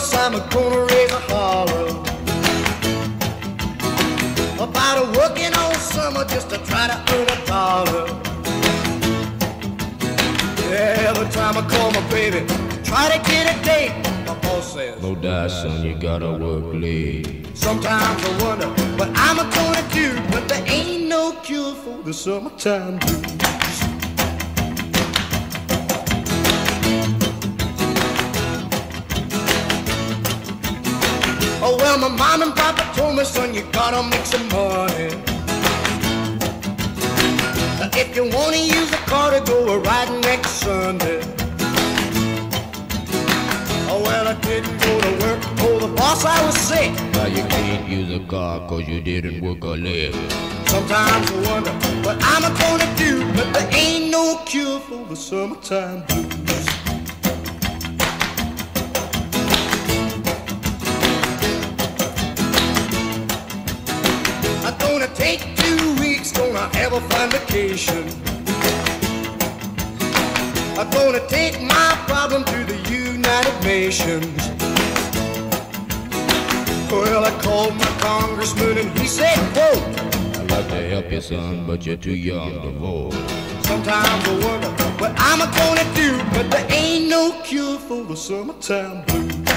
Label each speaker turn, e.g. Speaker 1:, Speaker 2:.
Speaker 1: voice, I'm a gonna raise a holler about a working all summer just to try to earn a dollar. Every time I call my baby, try to get a date, my boss says,
Speaker 2: No die, son, you gotta work late.
Speaker 1: Sometimes I wonder what I'm a gonna do, but there ain't no cure for the summertime blues. Oh well, my mom and papa told me, son, you gotta make some money. If you wanna use a car to go a ride next Sunday. Oh well, I didn't go to work. Oh, the boss, I was sick.
Speaker 2: Now you can't use a car cause you didn't work a leg.
Speaker 1: Sometimes I wonder what I'm gonna do, but there ain't no cure for the summertime blues. Take two weeks, gonna have a fun vacation. I'm gonna take my problem to the United Nations. Well, I called my congressman and he said, quote,
Speaker 2: I'd like to help you, son, but you're too young to vote.
Speaker 1: Sometimes I wonder what I'm gonna do, but there ain't no cure for the summertime blues.